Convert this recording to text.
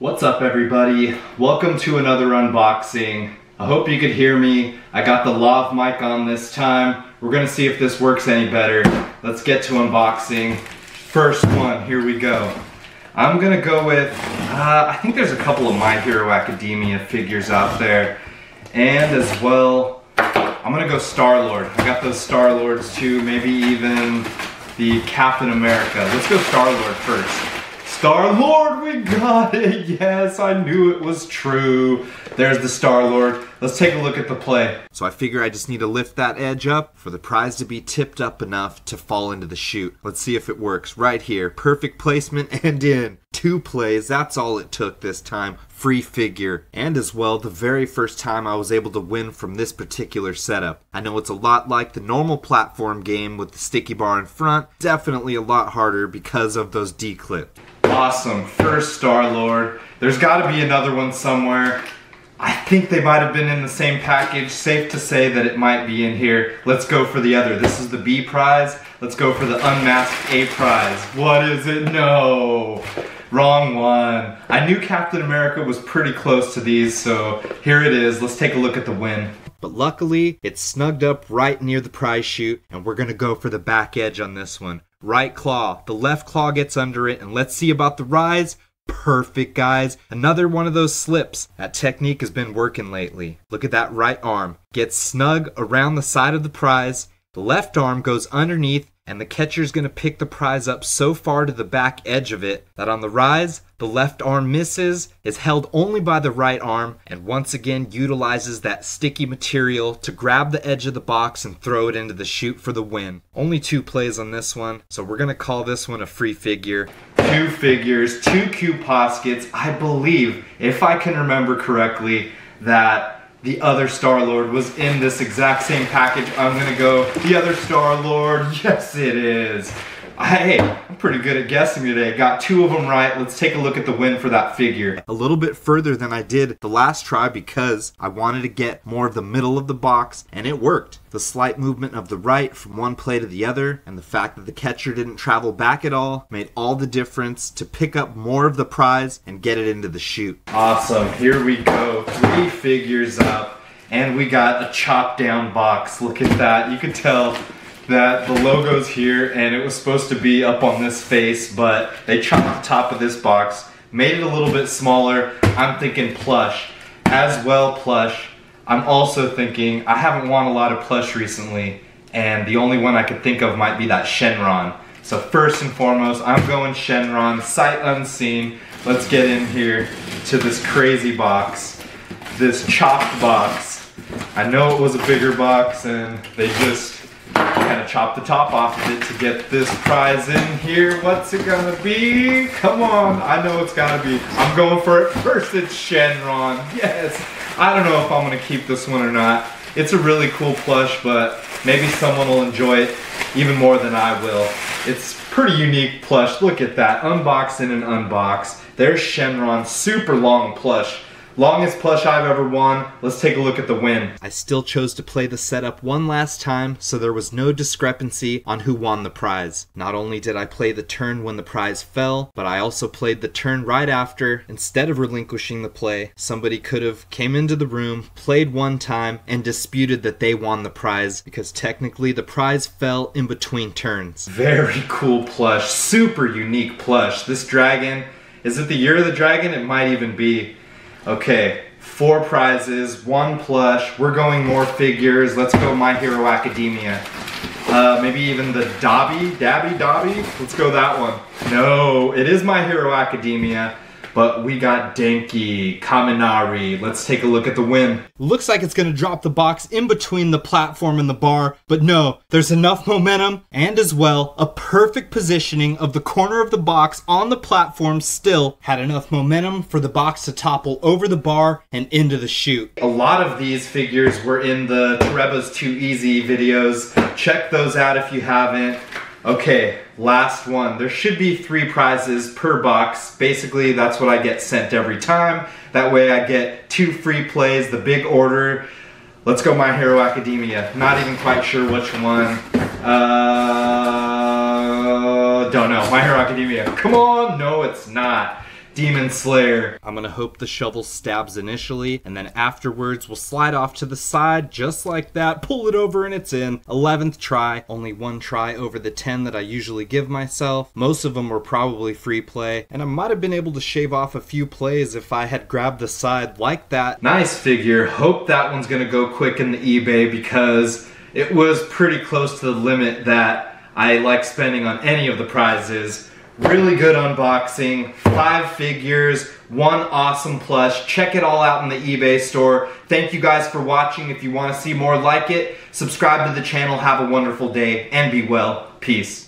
What's up everybody? Welcome to another unboxing. I hope you could hear me. I got the lav mic on this time. We're gonna see if this works any better. Let's get to unboxing. First one, here we go. I'm gonna go with, uh, I think there's a couple of My Hero Academia figures out there. And as well, I'm gonna go Star-Lord. I got those Star-Lords too, maybe even the Captain America. Let's go Star-Lord first. Star-Lord, we got it! Yes, I knew it was true. There's the Star-Lord. Let's take a look at the play. So I figure I just need to lift that edge up for the prize to be tipped up enough to fall into the chute. Let's see if it works. Right here. Perfect placement and in. Two plays, that's all it took this time. Free figure. And as well, the very first time I was able to win from this particular setup. I know it's a lot like the normal platform game with the sticky bar in front. Definitely a lot harder because of those D-clips. Awesome. First Star-Lord. There's got to be another one somewhere. I think they might have been in the same package. Safe to say that it might be in here. Let's go for the other. This is the B prize. Let's go for the unmasked A prize. What is it? No. Wrong one. I knew Captain America was pretty close to these, so here it is. Let's take a look at the win. But luckily, it's snugged up right near the prize chute, and we're gonna go for the back edge on this one. Right claw, the left claw gets under it, and let's see about the rise. Perfect, guys. Another one of those slips. That technique has been working lately. Look at that right arm. Gets snug around the side of the prize. The left arm goes underneath and the catcher's going to pick the prize up so far to the back edge of it that on the rise, the left arm misses, is held only by the right arm, and once again utilizes that sticky material to grab the edge of the box and throw it into the chute for the win. Only two plays on this one, so we're going to call this one a free figure. Two figures, two Q poskets. I believe, if I can remember correctly, that the other Star-Lord was in this exact same package. I'm gonna go, the other Star-Lord, yes it is. Hey, I'm pretty good at guessing today. Got two of them right. Let's take a look at the win for that figure. A little bit further than I did the last try because I wanted to get more of the middle of the box and it worked. The slight movement of the right from one play to the other and the fact that the catcher didn't travel back at all made all the difference to pick up more of the prize and get it into the chute. Awesome. Here we go. Three figures up and we got a chopped down box. Look at that. You can tell that the logo's here and it was supposed to be up on this face, but they chopped the top of this box, made it a little bit smaller. I'm thinking plush. As well plush. I'm also thinking, I haven't won a lot of plush recently, and the only one I could think of might be that Shenron. So first and foremost, I'm going Shenron, sight unseen. Let's get in here to this crazy box, this chopped box. I know it was a bigger box and they just kind of chop the top off of it to get this prize in here. What's it gonna be? Come on, I know it's gotta be. I'm going for it first, it's Shenron, yes. I don't know if I'm gonna keep this one or not. It's a really cool plush, but maybe someone will enjoy it even more than I will. It's pretty unique plush, look at that, unbox in an unbox. There's Shenron, super long plush. Longest plush I've ever won. Let's take a look at the win. I still chose to play the setup one last time, so there was no discrepancy on who won the prize. Not only did I play the turn when the prize fell, but I also played the turn right after. Instead of relinquishing the play, somebody could have came into the room, played one time, and disputed that they won the prize because technically the prize fell in between turns. Very cool plush, super unique plush. This dragon, is it the year of the dragon? It might even be. Okay, four prizes, one plush. We're going more figures. Let's go My Hero Academia. Uh, maybe even the Dabi, Dabi, Dabi. Let's go that one. No, it is My Hero Academia. But we got Denki, Kaminari. Let's take a look at the win. Looks like it's going to drop the box in between the platform and the bar, but no, there's enough momentum and as well a perfect positioning of the corner of the box on the platform still had enough momentum for the box to topple over the bar and into the chute. A lot of these figures were in the Toreba's Too Easy videos. Check those out if you haven't. Okay, last one. There should be three prizes per box. Basically, that's what I get sent every time. That way I get two free plays, the big order. Let's go My Hero Academia. Not even quite sure which one. Uh, don't know. My Hero Academia. Come on. No, it's not. Demon Slayer. I'm gonna hope the shovel stabs initially, and then afterwards we'll slide off to the side just like that, pull it over and it's in. 11th try, only one try over the 10 that I usually give myself. Most of them were probably free play, and I might have been able to shave off a few plays if I had grabbed the side like that. Nice figure. Hope that one's gonna go quick in the eBay because it was pretty close to the limit that I like spending on any of the prizes. Really good unboxing, five figures, one awesome plush. Check it all out in the eBay store. Thank you guys for watching. If you want to see more like it, subscribe to the channel. Have a wonderful day and be well. Peace.